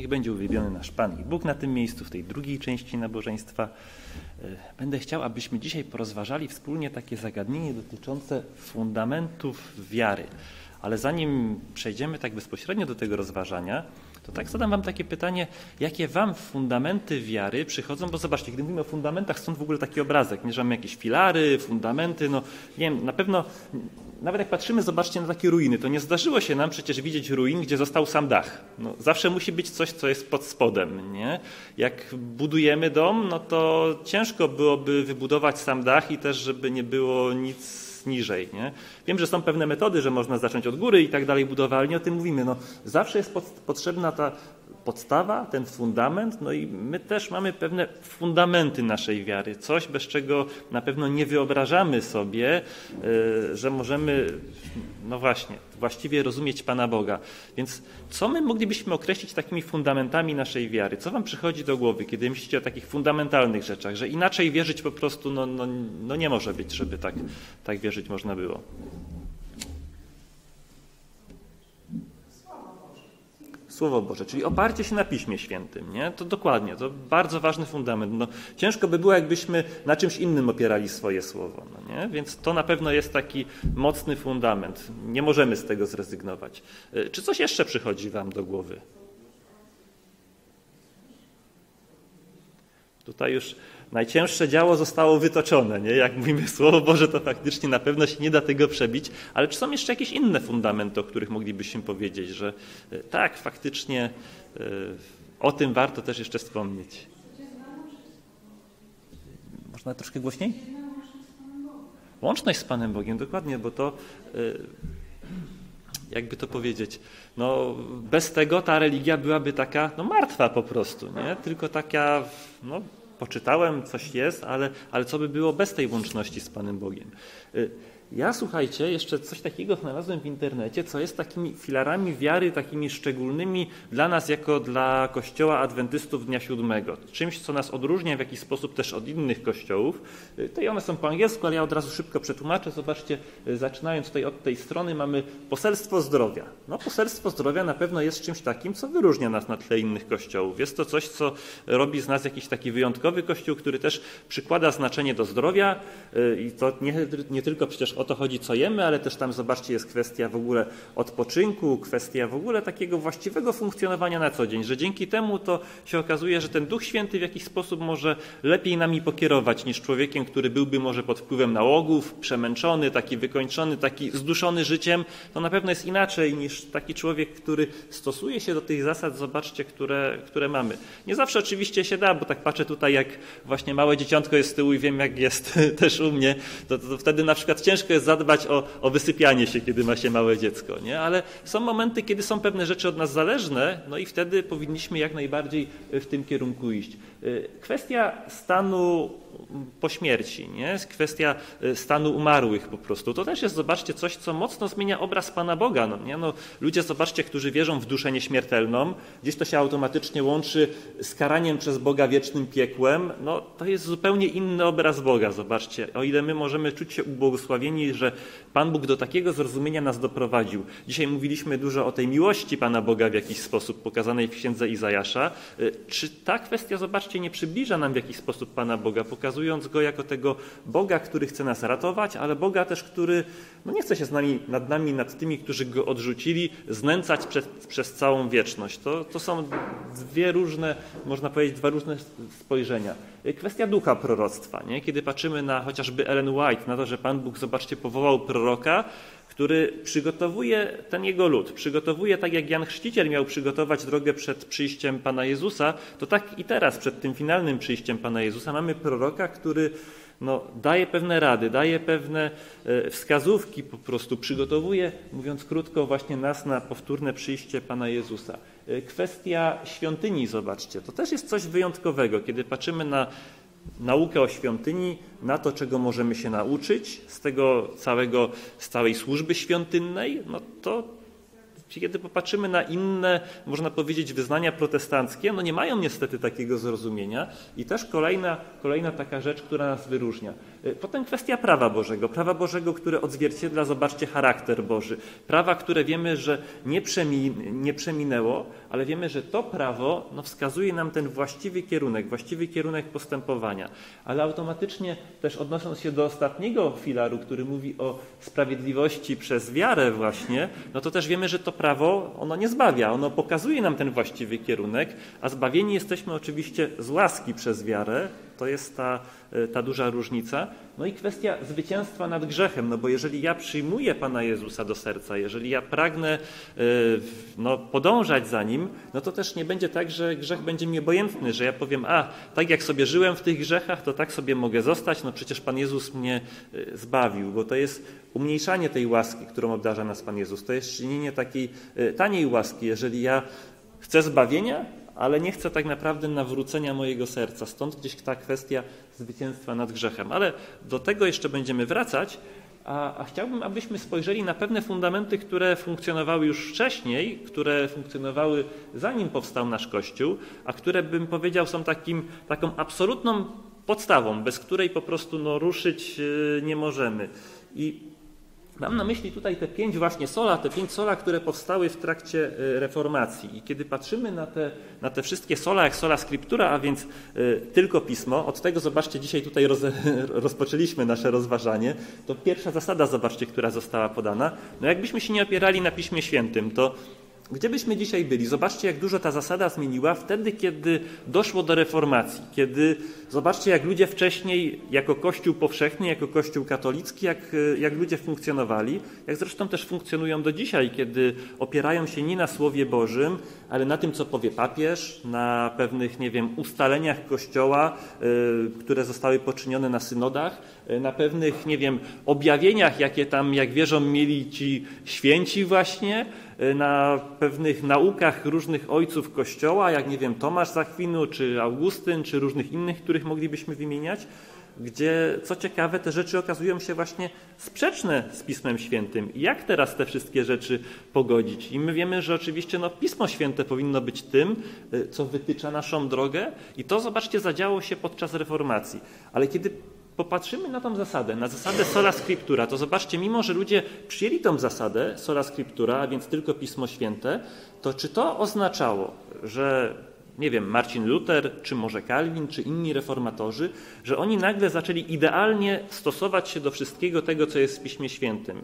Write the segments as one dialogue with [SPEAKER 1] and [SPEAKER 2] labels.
[SPEAKER 1] Niech będzie uwielbiony nasz Pan i Bóg na tym miejscu, w tej drugiej części nabożeństwa. E, będę chciał, abyśmy dzisiaj porozważali wspólnie takie zagadnienie dotyczące fundamentów wiary. Ale zanim przejdziemy tak bezpośrednio do tego rozważania, to tak zadam wam takie pytanie, jakie wam fundamenty wiary przychodzą, bo zobaczcie, gdy mówimy o fundamentach, stąd w ogóle taki obrazek, mamy jakieś filary, fundamenty, no nie wiem, na pewno nawet jak patrzymy, zobaczcie na takie ruiny, to nie zdarzyło się nam przecież widzieć ruin, gdzie został sam dach. No, zawsze musi być coś, co jest pod spodem. Nie? Jak budujemy dom, no to ciężko byłoby wybudować sam dach i też, żeby nie było nic niżej. Nie? Wiem, że są pewne metody, że można zacząć od góry i tak dalej budować, ale nie o tym mówimy. No, zawsze jest potrzebna ta podstawa, ten fundament, no i my też mamy pewne fundamenty naszej wiary, coś bez czego na pewno nie wyobrażamy sobie, e, że możemy, no właśnie, właściwie rozumieć Pana Boga. Więc co my moglibyśmy określić takimi fundamentami naszej wiary? Co Wam przychodzi do głowy, kiedy myślicie o takich fundamentalnych rzeczach, że inaczej wierzyć po prostu no, no, no nie może być, żeby tak, tak wierzyć można było? Słowo Boże, czyli oparcie się na Piśmie Świętym, nie? To dokładnie, to bardzo ważny fundament. No, ciężko by było, jakbyśmy na czymś innym opierali swoje słowo, no nie? Więc to na pewno jest taki mocny fundament. Nie możemy z tego zrezygnować. Y, czy coś jeszcze przychodzi Wam do głowy? Tutaj już najcięższe działo zostało wytoczone. Nie? Jak mówimy Słowo Boże, to faktycznie na pewno się nie da tego przebić, ale czy są jeszcze jakieś inne fundamenty, o których moglibyśmy powiedzieć, że e, tak, faktycznie e, o tym warto też jeszcze wspomnieć? Można troszkę głośniej? Łączność z Panem Bogiem, dokładnie, bo to e, jakby to powiedzieć, no bez tego ta religia byłaby taka no, martwa po prostu, nie? tylko taka no, poczytałem, coś jest, ale, ale co by było bez tej łączności z Panem Bogiem? Ja słuchajcie, jeszcze coś takiego znalazłem w internecie, co jest takimi filarami wiary, takimi szczególnymi dla nas, jako dla Kościoła Adwentystów Dnia Siódmego. Czymś, co nas odróżnia w jakiś sposób też od innych kościołów. Y, i one są po angielsku, ale ja od razu szybko przetłumaczę. Zobaczcie, y, zaczynając tutaj od tej strony, mamy poselstwo zdrowia. No, poselstwo zdrowia na pewno jest czymś takim, co wyróżnia nas na tle innych kościołów. Jest to coś, co robi z nas jakiś taki wyjątkowy kościół, który też przykłada znaczenie do zdrowia y, i to nie, nie tylko przecież o to chodzi, co jemy, ale też tam, zobaczcie, jest kwestia w ogóle odpoczynku, kwestia w ogóle takiego właściwego funkcjonowania na co dzień, że dzięki temu to się okazuje, że ten Duch Święty w jakiś sposób może lepiej nami pokierować niż człowiekiem, który byłby może pod wpływem nałogów, przemęczony, taki wykończony, taki zduszony życiem. To na pewno jest inaczej niż taki człowiek, który stosuje się do tych zasad, zobaczcie, które, które mamy. Nie zawsze oczywiście się da, bo tak patrzę tutaj, jak właśnie małe dzieciątko jest z tyłu i wiem, jak jest też u mnie, to, to wtedy na przykład ciężko jest zadbać o, o wysypianie się, kiedy ma się małe dziecko, nie? ale są momenty, kiedy są pewne rzeczy od nas zależne, no i wtedy powinniśmy jak najbardziej w tym kierunku iść. Y, kwestia stanu po śmierci, nie? kwestia y, stanu umarłych po prostu. To też jest, zobaczcie, coś, co mocno zmienia obraz Pana Boga. No, nie? No, ludzie, zobaczcie, którzy wierzą w duszę nieśmiertelną, gdzieś to się automatycznie łączy z karaniem przez Boga wiecznym piekłem, no, to jest zupełnie inny obraz Boga, zobaczcie. O ile my możemy czuć się ubłogosławieni, że Pan Bóg do takiego zrozumienia nas doprowadził. Dzisiaj mówiliśmy dużo o tej miłości Pana Boga w jakiś sposób, pokazanej w księdze Izajasza. Y, czy ta kwestia, zobaczcie, nie przybliża nam w jakiś sposób Pana Boga, pokazując Go jako tego Boga, który chce nas ratować, ale Boga też, który no nie chce się z nami, nad nami, nad tymi, którzy Go odrzucili, znęcać przez, przez całą wieczność. To, to są dwie różne, można powiedzieć, dwa różne spojrzenia. Kwestia ducha proroctwa. Nie? Kiedy patrzymy na chociażby Ellen White, na to, że Pan Bóg, zobaczcie, powołał proroka, który przygotowuje ten jego lud, przygotowuje tak jak Jan Chrzciciel miał przygotować drogę przed przyjściem Pana Jezusa, to tak i teraz przed tym finalnym przyjściem Pana Jezusa mamy proroka, który no, daje pewne rady, daje pewne e, wskazówki po prostu, przygotowuje, mówiąc krótko, właśnie nas na powtórne przyjście Pana Jezusa. E, kwestia świątyni, zobaczcie, to też jest coś wyjątkowego, kiedy patrzymy na naukę o świątyni, na to, czego możemy się nauczyć z tego całego, z całej służby świątynnej, no to kiedy popatrzymy na inne, można powiedzieć, wyznania protestanckie, no nie mają niestety takiego zrozumienia i też kolejna, kolejna taka rzecz, która nas wyróżnia. Y, potem kwestia prawa Bożego. Prawa Bożego, które odzwierciedla, zobaczcie, charakter Boży. Prawa, które wiemy, że nie, przemi, nie przeminęło, ale wiemy, że to prawo no, wskazuje nam ten właściwy kierunek, właściwy kierunek postępowania. Ale automatycznie też odnosząc się do ostatniego filaru, który mówi o sprawiedliwości przez wiarę właśnie, no to też wiemy, że to prawo, ono nie zbawia, ono pokazuje nam ten właściwy kierunek, a zbawieni jesteśmy oczywiście z łaski przez wiarę, to jest ta, e, ta duża różnica. No i kwestia zwycięstwa nad grzechem, no bo jeżeli ja przyjmuję Pana Jezusa do serca, jeżeli ja pragnę e, no, podążać za Nim, no to też nie będzie tak, że grzech będzie mi obojętny, że ja powiem, a tak jak sobie żyłem w tych grzechach, to tak sobie mogę zostać, no przecież Pan Jezus mnie e, zbawił, bo to jest umniejszanie tej łaski, którą obdarza nas Pan Jezus. To jest czynienie takiej taniej łaski. Jeżeli ja chcę zbawienia, ale nie chcę tak naprawdę nawrócenia mojego serca. Stąd gdzieś ta kwestia zwycięstwa nad grzechem. Ale do tego jeszcze będziemy wracać, a, a, chciałbym, abyśmy spojrzeli na pewne fundamenty, które funkcjonowały już wcześniej, które funkcjonowały zanim powstał nasz Kościół, a które bym powiedział są takim, taką absolutną podstawą, bez której po prostu no, ruszyć y, nie możemy. I Mam na myśli tutaj te pięć właśnie sola, te pięć sola, które powstały w trakcie e, reformacji. I kiedy patrzymy na te, na te wszystkie sola, jak sola scriptura, a więc y, tylko pismo, od tego zobaczcie, dzisiaj tutaj roz, rozpoczęliśmy nasze rozważanie, to pierwsza zasada, zobaczcie, która została podana. No jakbyśmy się nie opierali na Piśmie Świętym, to gdzie byśmy dzisiaj byli? Zobaczcie, jak dużo ta zasada zmieniła wtedy, kiedy doszło do reformacji. Kiedy, zobaczcie, jak ludzie wcześniej, jako Kościół powszechny, jako Kościół katolicki, jak, jak ludzie funkcjonowali, jak zresztą też funkcjonują do dzisiaj, kiedy opierają się nie na Słowie Bożym, ale na tym, co powie papież, na pewnych, nie wiem, ustaleniach Kościoła, y, które zostały poczynione na synodach, y, na pewnych, nie wiem, objawieniach, jakie tam, jak wierzą, mieli ci święci właśnie, na pewnych naukach różnych ojców Kościoła, jak nie wiem, Tomasz Zakwinu, czy Augustyn, czy różnych innych, których moglibyśmy wymieniać, gdzie, co ciekawe, te rzeczy okazują się właśnie sprzeczne z Pismem Świętym. Jak teraz te wszystkie rzeczy pogodzić? I my wiemy, że oczywiście no, Pismo Święte powinno być tym, y, co wytycza naszą drogę i to, zobaczcie, zadziało się podczas reformacji. Ale kiedy popatrzymy na tą zasadę, na zasadę sola scriptura, to zobaczcie, mimo że ludzie przyjęli tą zasadę sola scriptura, a więc tylko Pismo Święte, to czy to oznaczało, że nie wiem, Marcin Luther, czy może Calvin, czy inni reformatorzy, że oni nagle zaczęli idealnie stosować się do wszystkiego tego, co jest w Piśmie Świętym,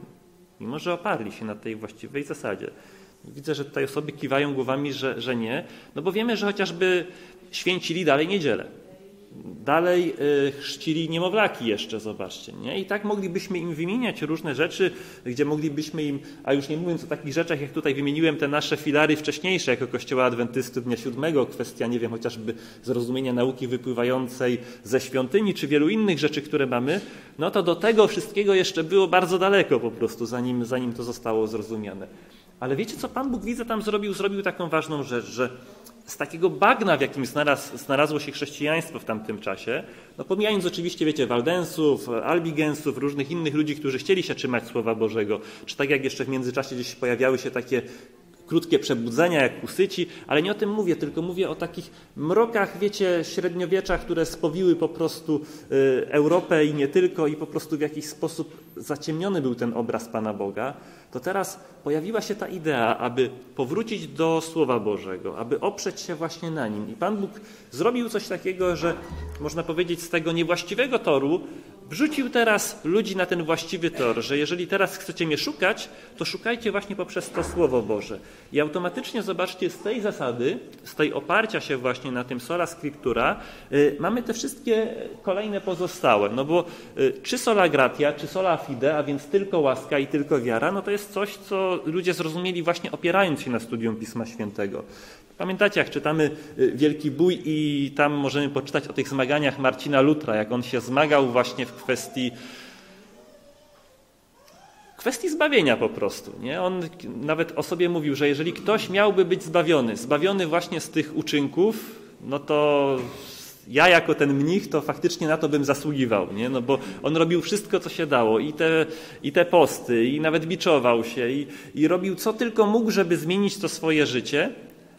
[SPEAKER 1] mimo że oparli się na tej właściwej zasadzie. Widzę, że tutaj osoby kiwają głowami, że, że nie, no bo wiemy, że chociażby święcili dalej niedzielę. Dalej y, chrzcili niemowlaki jeszcze, zobaczcie. Nie? I tak moglibyśmy im wymieniać różne rzeczy, gdzie moglibyśmy im, a już nie mówiąc o takich rzeczach, jak tutaj wymieniłem te nasze filary wcześniejsze jako Kościoła Adwentystów Dnia Siódmego, kwestia, nie wiem, chociażby zrozumienia nauki wypływającej ze świątyni, czy wielu innych rzeczy, które mamy, no to do tego wszystkiego jeszcze było bardzo daleko po prostu, zanim, zanim to zostało zrozumiane. Ale wiecie, co Pan Bóg widzę tam zrobił? Zrobił taką ważną rzecz, że z takiego bagna, w jakim znalaz, znalazło się chrześcijaństwo w tamtym czasie, no pomijając oczywiście, wiecie, Waldensów, Albigensów, różnych innych ludzi, którzy chcieli się trzymać Słowa Bożego, czy tak jak jeszcze w międzyczasie gdzieś pojawiały się takie krótkie przebudzenia, jak kusyci, ale nie o tym mówię, tylko mówię o takich mrokach, wiecie, średniowiecza, które spowiły po prostu y, Europę i nie tylko i po prostu w jakiś sposób zaciemniony był ten obraz Pana Boga, to teraz pojawiła się ta idea, aby powrócić do Słowa Bożego, aby oprzeć się właśnie na nim. I Pan Bóg zrobił coś takiego, że można powiedzieć z tego niewłaściwego toru wrzucił teraz ludzi na ten właściwy tor, że jeżeli teraz chcecie mnie szukać, to szukajcie właśnie poprzez to Słowo Boże. I automatycznie zobaczcie, z tej zasady, z tej oparcia się właśnie na tym sola scriptura, y, mamy te wszystkie kolejne pozostałe. No bo y, czy sola gratia, czy sola fide, a więc tylko łaska i tylko wiara, no to jest coś, co ludzie zrozumieli właśnie opierając się na studium Pisma Świętego. Pamiętacie, jak czytamy y, Wielki Bój i tam możemy poczytać o tych zmaganiach Marcina Lutra, jak on się zmagał właśnie w kwestii kwestii zbawienia po prostu. Nie? On nawet o sobie mówił, że jeżeli ktoś miałby być zbawiony, zbawiony właśnie z tych uczynków, no to ja jako ten mnich to faktycznie na to bym zasługiwał, nie? No bo on robił wszystko, co się dało i te, i te posty, i nawet biczował się i, i robił co tylko mógł, żeby zmienić to swoje życie,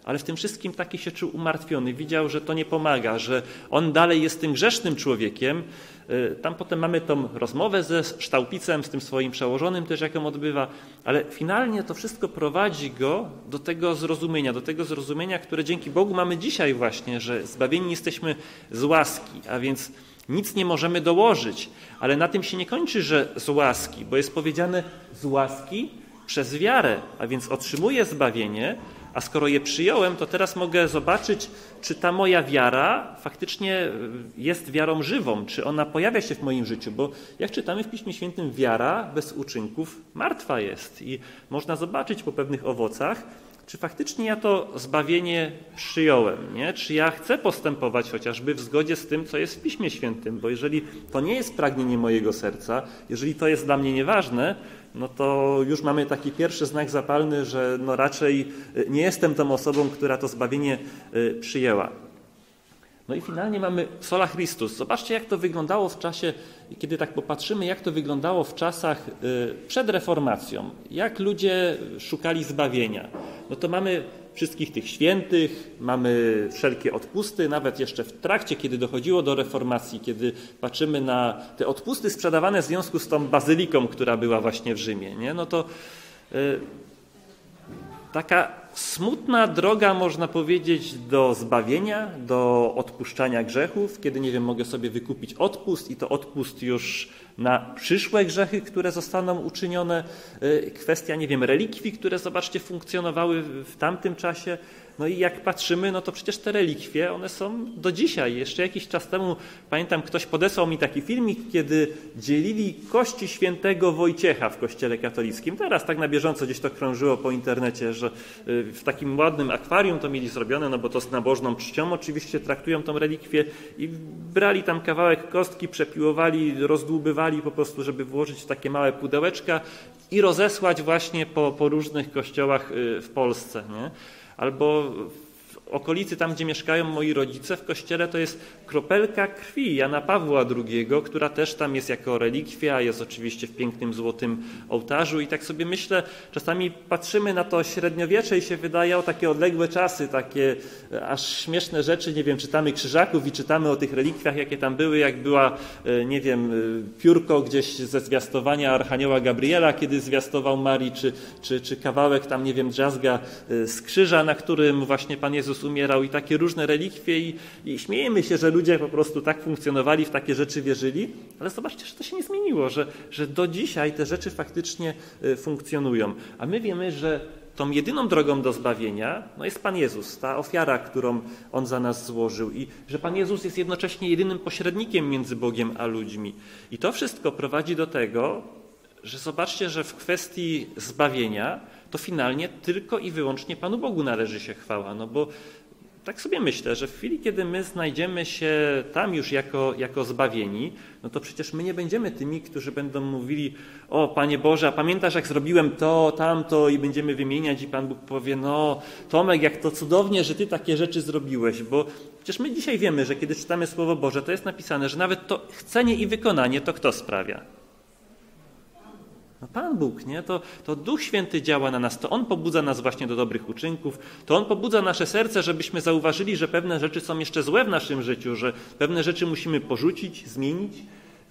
[SPEAKER 1] ale w tym wszystkim taki się czuł umartwiony. Widział, że to nie pomaga, że on dalej jest tym grzesznym człowiekiem. Y, tam potem mamy tą rozmowę ze Ształpicem, z tym swoim przełożonym też, jaką odbywa, ale finalnie to wszystko prowadzi go do tego zrozumienia, do tego zrozumienia, które dzięki Bogu mamy dzisiaj właśnie, że zbawieni jesteśmy z łaski, a więc nic nie możemy dołożyć, ale na tym się nie kończy, że z łaski, bo jest powiedziane z łaski przez wiarę, a więc otrzymuję zbawienie, a skoro je przyjąłem, to teraz mogę zobaczyć, czy ta moja wiara faktycznie e, jest wiarą żywą, czy ona pojawia się w moim życiu, bo jak czytamy w Piśmie Świętym, wiara bez uczynków martwa jest i można zobaczyć po pewnych owocach, czy faktycznie ja to zbawienie przyjąłem, nie? czy ja chcę postępować chociażby w zgodzie z tym, co jest w Piśmie Świętym, bo jeżeli to nie jest pragnienie mojego serca, jeżeli to jest dla mnie nieważne, no to już mamy taki pierwszy znak zapalny, że no raczej y, nie jestem tą osobą, która to zbawienie y, przyjęła. No i finalnie mamy sola Christus. Zobaczcie, jak to wyglądało w czasie, kiedy tak popatrzymy, jak to wyglądało w czasach y, przed reformacją, jak ludzie szukali zbawienia. No to mamy wszystkich tych świętych, mamy wszelkie odpusty, nawet jeszcze w trakcie, kiedy dochodziło do reformacji, kiedy patrzymy na te odpusty sprzedawane w związku z tą bazyliką, która była właśnie w Rzymie, nie? no to y, taka smutna droga, można powiedzieć, do zbawienia, do odpuszczania grzechów, kiedy, nie wiem, mogę sobie wykupić odpust i to odpust już na przyszłe grzechy, które zostaną uczynione. Y, kwestia, nie wiem, relikwii, które, zobaczcie, funkcjonowały w tamtym czasie. No i jak patrzymy, no to przecież te relikwie, one są do dzisiaj. Jeszcze jakiś czas temu, pamiętam, ktoś podesłał mi taki filmik, kiedy dzielili kości świętego Wojciecha w kościele katolickim. Teraz tak na bieżąco gdzieś to krążyło po internecie, że y, w takim ładnym akwarium to mieli zrobione, no bo to z nabożną czcią oczywiście traktują tą relikwię i brali tam kawałek kostki, przepiłowali, rozdłubywali po prostu, żeby włożyć w takie małe pudełeczka i rozesłać właśnie po, po różnych kościołach y, w Polsce. Nie? albo okolicy, tam gdzie mieszkają moi rodzice, w kościele to jest kropelka krwi Jana Pawła II, która też tam jest jako relikwia, jest oczywiście w pięknym złotym ołtarzu. I tak sobie myślę, czasami patrzymy na to średniowiecze i się wydaje o takie odległe czasy, takie e, aż śmieszne rzeczy, nie wiem, czytamy krzyżaków i czytamy o tych relikwiach, jakie tam były, jak była, e, nie wiem, e, piórko gdzieś ze zwiastowania Archanioła Gabriela, kiedy zwiastował Marii, czy, czy, czy kawałek tam, nie wiem, drzazga z krzyża, na którym właśnie Pan Jezus umierał i takie różne relikwie i, i śmiejemy się, że ludzie po prostu tak funkcjonowali, w takie rzeczy wierzyli, ale zobaczcie, że to się nie zmieniło, że, że do dzisiaj te rzeczy faktycznie y, funkcjonują. A my wiemy, że tą jedyną drogą do zbawienia no jest Pan Jezus, ta ofiara, którą On za nas złożył i że Pan Jezus jest jednocześnie jedynym pośrednikiem między Bogiem a ludźmi. I to wszystko prowadzi do tego, że zobaczcie, że w kwestii zbawienia to finalnie tylko i wyłącznie Panu Bogu należy się chwała, no bo tak sobie myślę, że w chwili, kiedy my znajdziemy się tam już jako, jako zbawieni, no to przecież my nie będziemy tymi, którzy będą mówili, o Panie Boże, a pamiętasz jak zrobiłem to, tamto i będziemy wymieniać i Pan Bóg powie, no Tomek, jak to cudownie, że Ty takie rzeczy zrobiłeś, bo przecież my dzisiaj wiemy, że kiedy czytamy Słowo Boże, to jest napisane, że nawet to chcenie i wykonanie to kto sprawia? No Pan Bóg, nie? To, to Duch Święty działa na nas, to On pobudza nas właśnie do dobrych uczynków, to On pobudza nasze serce, żebyśmy zauważyli, że pewne rzeczy są jeszcze złe w naszym życiu, że pewne rzeczy musimy porzucić, zmienić.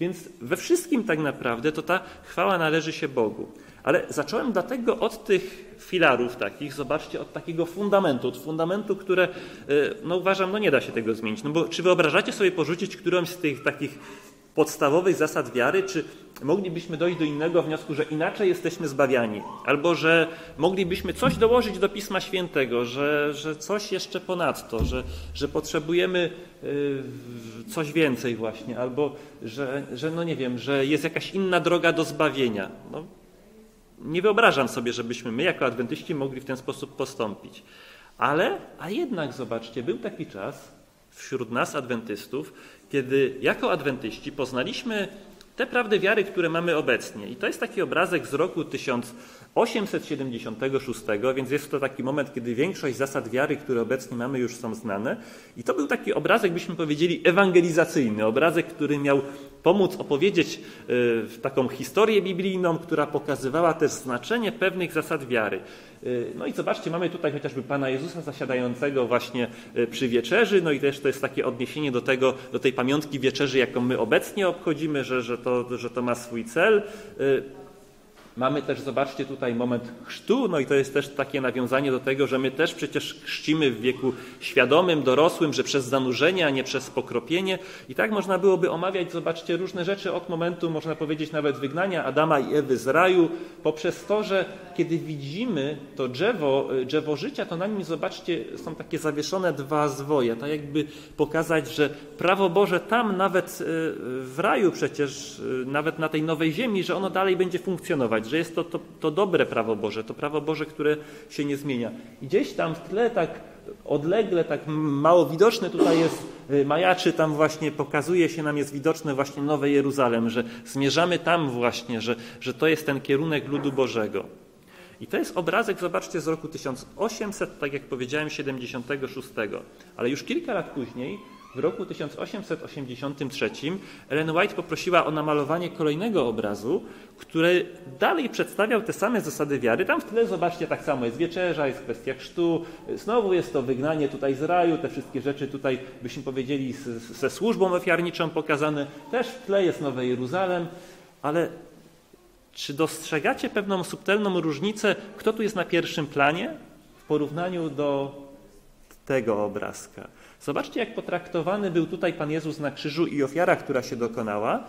[SPEAKER 1] Więc we wszystkim tak naprawdę to ta chwała należy się Bogu. Ale zacząłem dlatego od tych filarów takich, zobaczcie, od takiego fundamentu, od fundamentu, które, e, no uważam, no nie da się tego zmienić. No bo czy wyobrażacie sobie porzucić którąś z tych takich podstawowych zasad wiary, czy moglibyśmy dojść do innego wniosku, że inaczej jesteśmy zbawiani, albo że moglibyśmy coś dołożyć do Pisma Świętego, że, że coś jeszcze ponadto, że, że potrzebujemy y, coś więcej właśnie, albo że, że, no nie wiem, że jest jakaś inna droga do zbawienia. No, nie wyobrażam sobie, żebyśmy my jako adwentyści mogli w ten sposób postąpić. Ale, a jednak zobaczcie, był taki czas wśród nas, adwentystów, kiedy jako adwentyści poznaliśmy te prawdy wiary, które mamy obecnie. I to jest taki obrazek z roku 1876, więc jest to taki moment, kiedy większość zasad wiary, które obecnie mamy, już są znane. I to był taki obrazek, byśmy powiedzieli, ewangelizacyjny. Obrazek, który miał pomóc opowiedzieć y, taką historię biblijną, która pokazywała też znaczenie pewnych zasad wiary. Y, no i zobaczcie, mamy tutaj chociażby Pana Jezusa zasiadającego właśnie y, przy wieczerzy, no i też to jest takie odniesienie do tego, do tej pamiątki wieczerzy, jaką my obecnie obchodzimy, że, że, to, że to ma swój cel. Mamy też, zobaczcie tutaj moment chrztu, no i to jest też takie nawiązanie do tego, że my też przecież chrzcimy w wieku świadomym, dorosłym, że przez zanurzenie, a nie przez pokropienie. I tak można byłoby omawiać, zobaczcie, różne rzeczy od momentu, można powiedzieć, nawet wygnania Adama i Ewy z raju, poprzez to, że kiedy widzimy to drzewo, drzewo życia, to na nim, zobaczcie, są takie zawieszone dwa zwoje, tak jakby pokazać, że prawo Boże tam nawet e, w raju przecież, e, nawet na tej nowej ziemi, że ono dalej będzie funkcjonować że jest to, to, to dobre prawo Boże, to prawo Boże, które się nie zmienia. I gdzieś tam w tle tak odlegle, tak mało widoczne tutaj jest y, majaczy, tam właśnie pokazuje się nam, jest widoczne właśnie Nowe Jeruzalem, że zmierzamy tam właśnie, że, że to jest ten kierunek ludu Bożego. I to jest obrazek, zobaczcie, z roku 1800, tak jak powiedziałem, 76. Ale już kilka lat później w roku 1883 Ellen White poprosiła o namalowanie kolejnego obrazu, który dalej przedstawiał te same zasady wiary. Tam w tle, zobaczcie, tak samo jest wieczerza, jest kwestia chrztu, znowu jest to wygnanie tutaj z raju, te wszystkie rzeczy tutaj, byśmy powiedzieli, ze służbą ofiarniczą pokazane. Też w tle jest Nowe Jeruzalem, ale czy dostrzegacie pewną subtelną różnicę, kto tu jest na pierwszym planie w porównaniu do tego obrazka? Zobaczcie, jak potraktowany był tutaj Pan Jezus na krzyżu i ofiara, która się dokonała,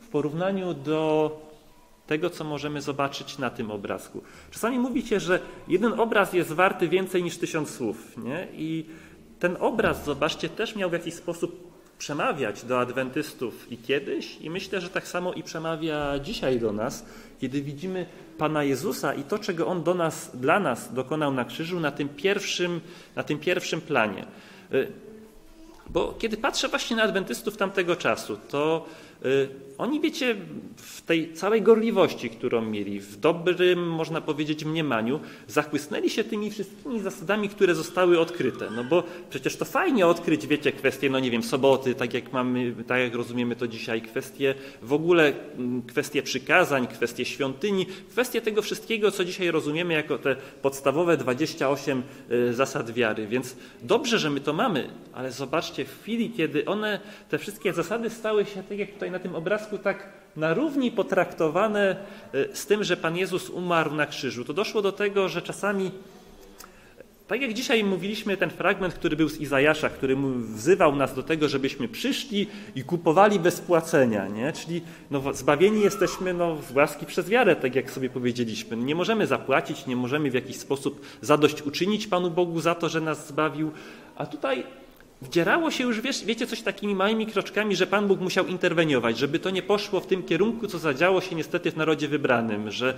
[SPEAKER 1] w porównaniu do tego, co możemy zobaczyć na tym obrazku. Czasami mówicie, że jeden obraz jest warty więcej niż tysiąc słów. Nie? I ten obraz, zobaczcie, też miał w jakiś sposób przemawiać do adwentystów i kiedyś, i myślę, że tak samo i przemawia dzisiaj do nas, kiedy widzimy Pana Jezusa i to, czego On do nas, dla nas dokonał na krzyżu, na tym pierwszym, na tym pierwszym planie. Bo kiedy patrzę właśnie na adwentystów tamtego czasu, to oni, wiecie, w tej całej gorliwości, którą mieli, w dobrym, można powiedzieć, mniemaniu, zachłysnęli się tymi wszystkimi zasadami, które zostały odkryte. No bo przecież to fajnie odkryć, wiecie, kwestie, no nie wiem, soboty, tak jak mamy, tak jak rozumiemy to dzisiaj, kwestie w ogóle, mm, kwestie przykazań, kwestie świątyni, kwestie tego wszystkiego, co dzisiaj rozumiemy jako te podstawowe 28 y, zasad wiary. Więc dobrze, że my to mamy, ale zobaczcie, w chwili, kiedy one, te wszystkie zasady stały się, tak jak tutaj na tym obrazku, tak na równi potraktowane e, z tym, że Pan Jezus umarł na krzyżu. To doszło do tego, że czasami, tak jak dzisiaj mówiliśmy, ten fragment, który był z Izajasza, który wzywał nas do tego, żebyśmy przyszli i kupowali bez płacenia, nie? czyli no, zbawieni jesteśmy no, z łaski przez wiarę, tak jak sobie powiedzieliśmy. Nie możemy zapłacić, nie możemy w jakiś sposób zadośćuczynić Panu Bogu za to, że nas zbawił, a tutaj Wdzierało się już, wiesz, wiecie, coś takimi małymi kroczkami, że Pan Bóg musiał interweniować, żeby to nie poszło w tym kierunku, co zadziało się niestety w narodzie wybranym, że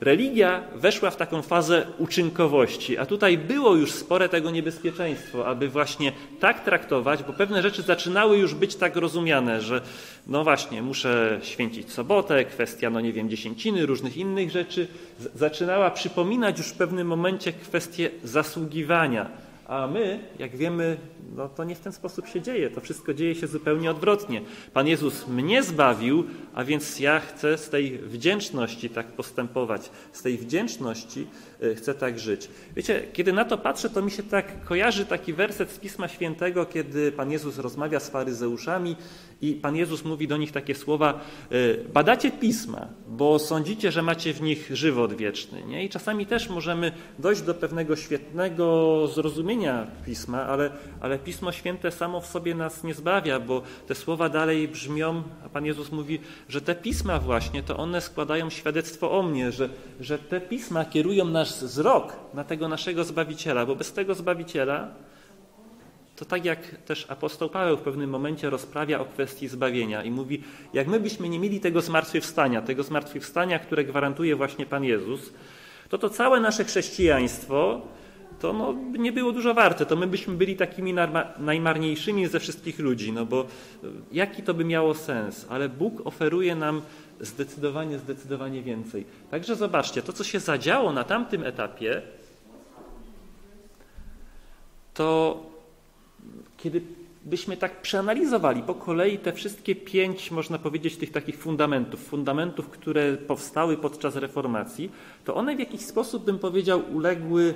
[SPEAKER 1] religia weszła w taką fazę uczynkowości, a tutaj było już spore tego niebezpieczeństwo, aby właśnie tak traktować, bo pewne rzeczy zaczynały już być tak rozumiane, że no właśnie, muszę święcić sobotę, kwestia, no nie wiem, dziesięciny, różnych innych rzeczy, zaczynała przypominać już w pewnym momencie kwestię zasługiwania a my, jak wiemy, no to nie w ten sposób się dzieje. To wszystko dzieje się zupełnie odwrotnie. Pan Jezus mnie zbawił, a więc ja chcę z tej wdzięczności tak postępować. Z tej wdzięczności chcę tak żyć. Wiecie, kiedy na to patrzę, to mi się tak kojarzy taki werset z Pisma Świętego, kiedy Pan Jezus rozmawia z faryzeuszami i Pan Jezus mówi do nich takie słowa: y, Badacie pisma, bo sądzicie, że macie w nich żywot wieczny. Nie? I czasami też możemy dojść do pewnego świetnego zrozumienia pisma, ale, ale Pismo Święte samo w sobie nas nie zbawia, bo te słowa dalej brzmią, a Pan Jezus mówi, że te pisma właśnie, to one składają świadectwo o mnie, że, że te pisma kierują nasz wzrok na tego naszego Zbawiciela, bo bez tego Zbawiciela to tak jak też apostoł Paweł w pewnym momencie rozprawia o kwestii zbawienia i mówi, jak my byśmy nie mieli tego zmartwychwstania, tego zmartwychwstania, które gwarantuje właśnie Pan Jezus, to to całe nasze chrześcijaństwo to no, nie było dużo warte. To my byśmy byli takimi najmarniejszymi ze wszystkich ludzi, no bo jaki to by miało sens? Ale Bóg oferuje nam zdecydowanie, zdecydowanie więcej. Także zobaczcie, to co się zadziało na tamtym etapie, to kiedy byśmy tak przeanalizowali po kolei te wszystkie pięć, można powiedzieć, tych takich fundamentów, fundamentów, które powstały podczas reformacji, to one w jakiś sposób, bym powiedział, uległy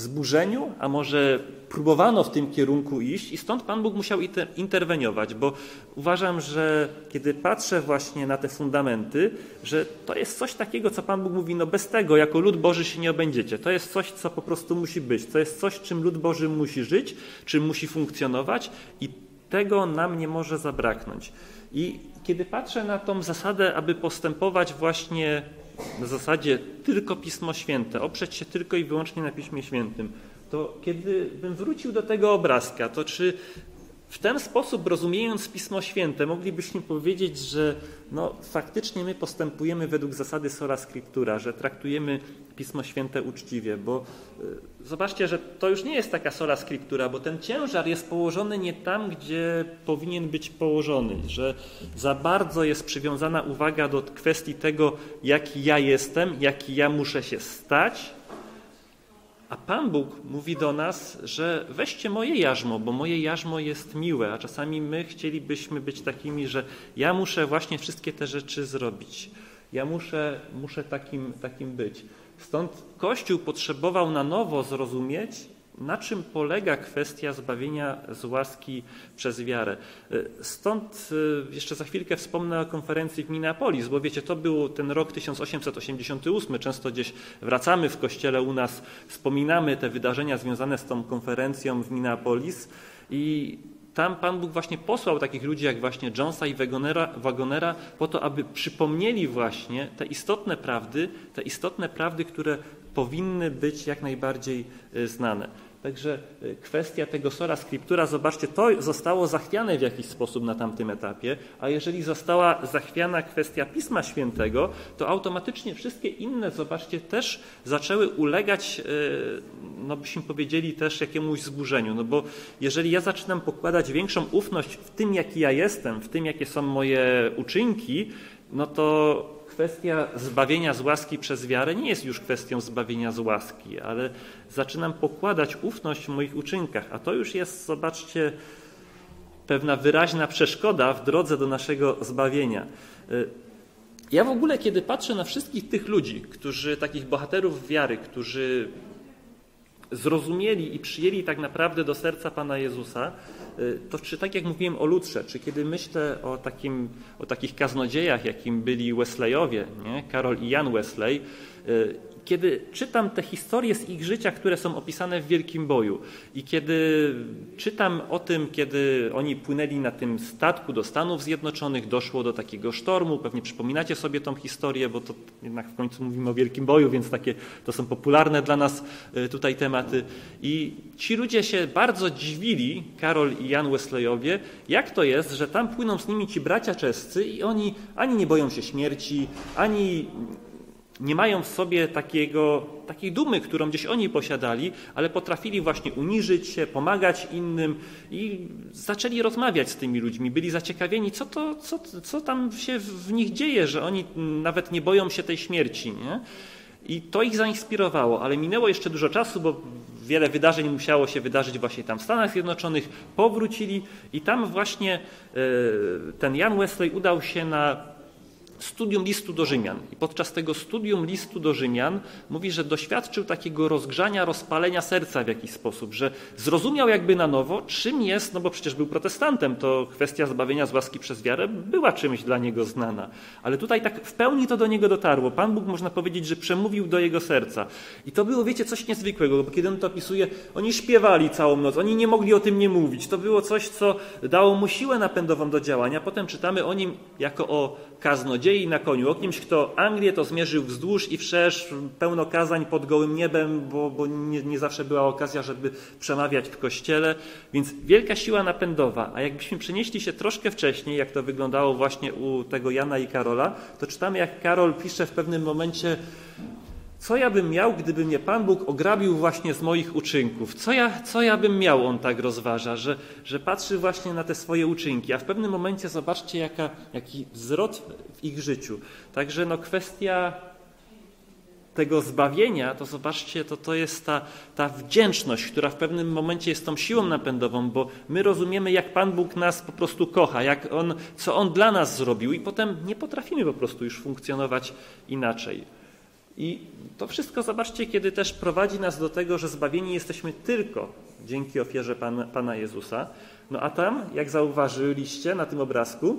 [SPEAKER 1] zburzeniu, a może próbowano w tym kierunku iść i stąd Pan Bóg musiał interweniować, bo uważam, że kiedy patrzę właśnie na te fundamenty, że to jest coś takiego, co Pan Bóg mówi, no bez tego jako lud Boży się nie obędziecie. To jest coś, co po prostu musi być. To jest coś, czym lud Boży musi żyć, czym musi funkcjonować i tego nam nie może zabraknąć. I kiedy patrzę na tą zasadę, aby postępować właśnie na zasadzie tylko Pismo Święte, oprzeć się tylko i wyłącznie na Piśmie Świętym, to kiedy bym wrócił do tego obrazka, to czy w ten sposób, rozumiejąc Pismo Święte, moglibyśmy powiedzieć, że no, faktycznie my postępujemy według zasady sola scriptura, że traktujemy Pismo Święte uczciwie, bo y, zobaczcie, że to już nie jest taka sola scriptura, bo ten ciężar jest położony nie tam, gdzie powinien być położony, że za bardzo jest przywiązana uwaga do kwestii tego, jaki ja jestem, jaki ja muszę się stać, a Pan Bóg mówi do nas, że weźcie moje jarzmo, bo moje jarzmo jest miłe, a czasami my chcielibyśmy być takimi, że ja muszę właśnie wszystkie te rzeczy zrobić. Ja muszę, muszę takim, takim być. Stąd Kościół potrzebował na nowo zrozumieć, na czym polega kwestia zbawienia z łaski przez wiarę? Stąd y, jeszcze za chwilkę wspomnę o konferencji w Minneapolis, bo wiecie, to był ten rok 1888. Często gdzieś wracamy w kościele u nas, wspominamy te wydarzenia związane z tą konferencją w Minneapolis i tam Pan Bóg właśnie posłał takich ludzi jak właśnie Jonesa i Wagonera, Wagonera po to, aby przypomnieli właśnie te istotne prawdy, te istotne prawdy, które powinny być jak najbardziej y, znane. Także y, kwestia tego sola scriptura, zobaczcie, to zostało zachwiane w jakiś sposób na tamtym etapie, a jeżeli została zachwiana kwestia Pisma Świętego, to automatycznie wszystkie inne, zobaczcie, też zaczęły ulegać, y, no byśmy powiedzieli, też jakiemuś zburzeniu. No bo jeżeli ja zaczynam pokładać większą ufność w tym, jaki ja jestem, w tym, jakie są moje uczynki, no to kwestia zbawienia z łaski przez wiarę nie jest już kwestią zbawienia z łaski, ale zaczynam pokładać ufność w moich uczynkach, a to już jest, zobaczcie, pewna wyraźna przeszkoda w drodze do naszego zbawienia. Y, ja w ogóle, kiedy patrzę na wszystkich tych ludzi, którzy, takich bohaterów wiary, którzy zrozumieli i przyjęli tak naprawdę do serca Pana Jezusa, y, to czy tak jak mówiłem o Lutrze, czy kiedy myślę o, takim, o takich kaznodziejach, jakim byli Wesleyowie, nie? Karol i Jan Wesley, y, kiedy czytam te historie z ich życia, które są opisane w Wielkim Boju i kiedy czytam o tym, kiedy oni płynęli na tym statku do Stanów Zjednoczonych, doszło do takiego sztormu, pewnie przypominacie sobie tą historię, bo to jednak w końcu mówimy o Wielkim Boju, więc takie to są popularne dla nas y, tutaj tematy. I ci ludzie się bardzo dziwili, Karol i Jan Wesleyowie, jak to jest, że tam płyną z nimi ci bracia czescy i oni ani nie boją się śmierci, ani nie mają w sobie takiego, takiej dumy, którą gdzieś oni posiadali, ale potrafili właśnie uniżyć się, pomagać innym i zaczęli rozmawiać z tymi ludźmi. Byli zaciekawieni, co, to, co, co tam się w nich dzieje, że oni nawet nie boją się tej śmierci. Nie? I to ich zainspirowało, ale minęło jeszcze dużo czasu, bo wiele wydarzeń musiało się wydarzyć właśnie tam w Stanach Zjednoczonych. Powrócili i tam właśnie e, ten Jan Wesley udał się na studium listu do Rzymian. I podczas tego studium listu do Rzymian mówi, że doświadczył takiego rozgrzania, rozpalenia serca w jakiś sposób, że zrozumiał jakby na nowo, czym jest, no bo przecież był protestantem, to kwestia zbawienia z łaski przez wiarę była czymś dla niego znana. Ale tutaj tak w pełni to do niego dotarło. Pan Bóg, można powiedzieć, że przemówił do jego serca. I to było, wiecie, coś niezwykłego, bo kiedy on to opisuje, oni śpiewali całą noc, oni nie mogli o tym nie mówić. To było coś, co dało mu siłę napędową do działania. Potem czytamy o nim jako o kaznodziei na koniu, o kimś, kto Anglię to zmierzył wzdłuż i wszerz, pełno kazań pod gołym niebem, bo, bo nie, nie, zawsze była okazja, żeby przemawiać w kościele, więc wielka siła napędowa. A jakbyśmy przenieśli się troszkę wcześniej, jak to wyglądało właśnie u tego Jana i Karola, to czytamy, jak Karol pisze w pewnym momencie co ja bym miał, gdyby mnie Pan Bóg ograbił właśnie z moich uczynków? Co ja, co ja bym miał, on tak rozważa, że, że patrzy właśnie na te swoje uczynki, a w pewnym momencie zobaczcie, jaka, jaki wzrost w ich życiu. Także no kwestia tego zbawienia, to zobaczcie, to, to jest ta, ta wdzięczność, która w pewnym momencie jest tą siłą napędową, bo my rozumiemy, jak Pan Bóg nas po prostu kocha, jak on, co On dla nas zrobił i potem nie potrafimy po prostu już funkcjonować inaczej. I to wszystko, zobaczcie, kiedy też prowadzi nas do tego, że zbawieni jesteśmy tylko dzięki ofierze Pana, Pana Jezusa. No a tam, jak zauważyliście na tym obrazku,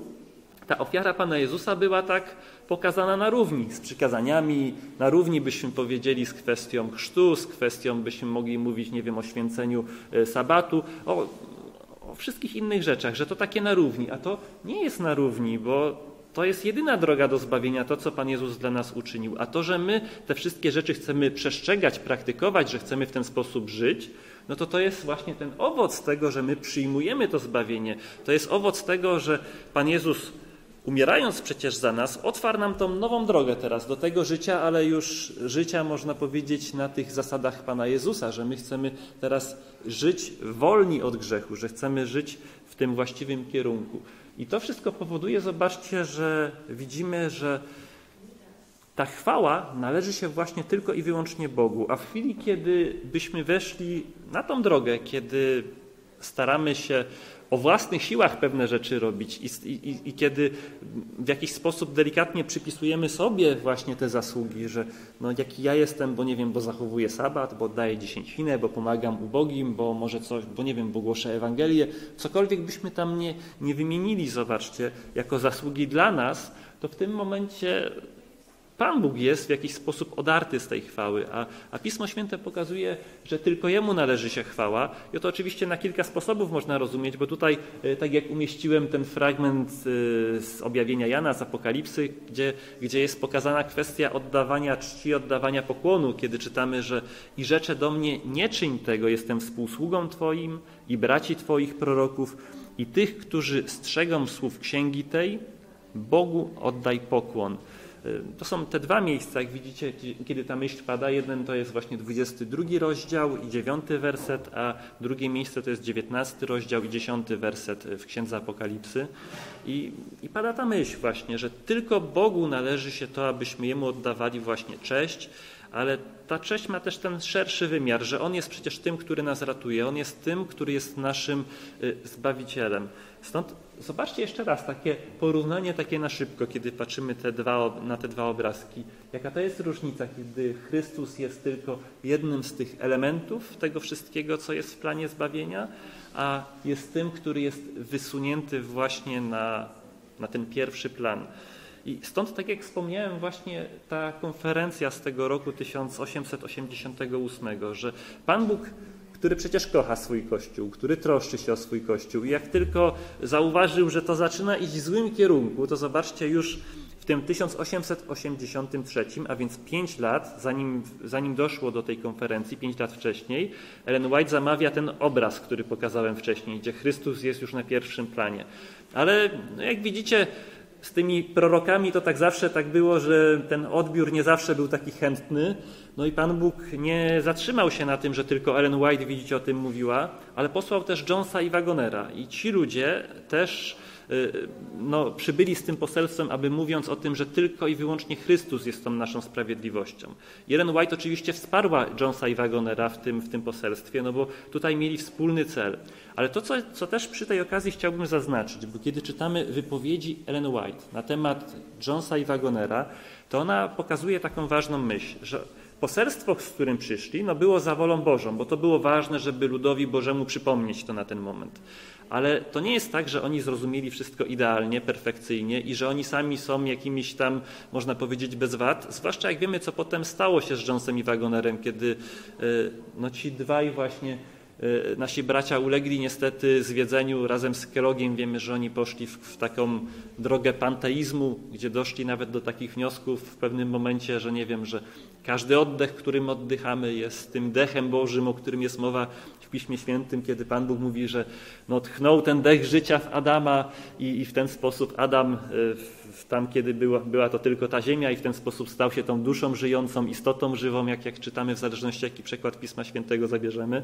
[SPEAKER 1] ta ofiara Pana Jezusa była tak pokazana na równi z przykazaniami, na równi byśmy powiedzieli z kwestią chrztu, z kwestią byśmy mogli mówić, nie wiem, o święceniu e, sabatu, o, o wszystkich innych rzeczach, że to takie na równi, a to nie jest na równi, bo to jest jedyna droga do zbawienia, to co Pan Jezus dla nas uczynił. A to, że my te wszystkie rzeczy chcemy przestrzegać, praktykować, że chcemy w ten sposób żyć, no to to jest właśnie ten owoc tego, że my przyjmujemy to zbawienie. To jest owoc tego, że Pan Jezus umierając przecież za nas, otwarł nam tą nową drogę teraz do tego życia, ale już życia można powiedzieć na tych zasadach Pana Jezusa, że my chcemy teraz żyć wolni od grzechu, że chcemy żyć w tym właściwym kierunku. I to wszystko powoduje, zobaczcie, że widzimy, że ta chwała należy się właśnie tylko i wyłącznie Bogu. A w chwili, kiedy byśmy weszli na tą drogę, kiedy staramy się o własnych siłach pewne rzeczy robić i, i, i, kiedy w jakiś sposób delikatnie przypisujemy sobie właśnie te zasługi, że no jaki ja jestem, bo nie wiem, bo zachowuję sabat, bo daję dziesięcinę, bo pomagam ubogim, bo może coś, bo nie wiem, bo głoszę Ewangelię, cokolwiek byśmy tam nie, nie wymienili, zobaczcie, jako zasługi dla nas, to w tym momencie Pan Bóg jest w jakiś sposób odarty z tej chwały, a, a, Pismo Święte pokazuje, że tylko Jemu należy się chwała. I to oczywiście na kilka sposobów można rozumieć, bo tutaj, e, tak jak umieściłem ten fragment e, z objawienia Jana, z Apokalipsy, gdzie, gdzie jest pokazana kwestia oddawania czci, oddawania pokłonu, kiedy czytamy, że i rzeczę do mnie, nie czyń tego, jestem współsługą Twoim i braci Twoich proroków i tych, którzy strzegą słów księgi tej, Bogu oddaj pokłon. Y, to są te dwa miejsca, jak widzicie, kiedy ta myśl pada. Jeden to jest właśnie 22 rozdział i 9 werset, a drugie miejsce to jest 19 rozdział i 10 werset w Księdze Apokalipsy. I, I pada ta myśl właśnie, że tylko Bogu należy się to, abyśmy Jemu oddawali właśnie cześć, ale ta cześć ma też ten szerszy wymiar, że On jest przecież tym, który nas ratuje, On jest tym, który jest naszym y, Zbawicielem. Stąd zobaczcie jeszcze raz takie porównanie takie na szybko, kiedy patrzymy te dwa, na te dwa obrazki. Jaka to jest różnica, kiedy Chrystus jest tylko jednym z tych elementów tego wszystkiego, co jest w planie zbawienia, a jest tym, który jest wysunięty właśnie na, na ten pierwszy plan. I stąd, tak jak wspomniałem, właśnie ta konferencja z tego roku 1888, że Pan Bóg który przecież kocha swój Kościół, który troszczy się o swój Kościół. I jak tylko zauważył, że to zaczyna iść w złym kierunku, to zobaczcie już w tym 1883, a więc 5 lat, zanim, zanim doszło do tej konferencji, 5 lat wcześniej, Ellen White zamawia ten obraz, który pokazałem wcześniej, gdzie Chrystus jest już na pierwszym planie. Ale no jak widzicie, z tymi prorokami to tak zawsze tak było, że ten odbiór nie zawsze był taki chętny. No i Pan Bóg nie zatrzymał się na tym, że tylko Ellen White, widzicie, o tym mówiła, ale posłał też Jonesa i Wagonera. I ci ludzie też no, przybyli z tym poselstwem, aby mówiąc o tym, że tylko i wyłącznie Chrystus jest tą naszą sprawiedliwością. Ellen White oczywiście wsparła Jonesa i Wagonera w tym, w tym poselstwie, no bo tutaj mieli wspólny cel. Ale to, co, co też przy tej okazji chciałbym zaznaczyć, bo kiedy czytamy wypowiedzi Ellen White na temat Jonesa i Wagonera, to ona pokazuje taką ważną myśl, że poselstwo, z którym przyszli, no było za wolą Bożą, bo to było ważne, żeby ludowi Bożemu przypomnieć to na ten moment. Ale to nie jest tak, że oni zrozumieli wszystko idealnie, perfekcyjnie i że oni sami są jakimiś tam, można powiedzieć, bez wad. Zwłaszcza jak wiemy, co potem stało się z Jonesem i Wagonerem, kiedy e, no, ci dwaj właśnie Y, nasi bracia ulegli niestety zwiedzeniu razem z Kelogiem. Wiemy, że oni poszli w, w, taką drogę panteizmu, gdzie doszli nawet do takich wniosków w pewnym momencie, że nie wiem, że każdy oddech, którym oddychamy, jest tym dechem Bożym, o którym jest mowa Piśmie Świętym, kiedy Pan Bóg mówi, że no, tchnął ten dech życia w Adama i, i w ten sposób Adam, y, tam kiedy była, była to tylko ta ziemia, i w ten sposób stał się tą duszą żyjącą, istotą żywą, jak, jak czytamy w zależności jaki przekład Pisma Świętego zabierzemy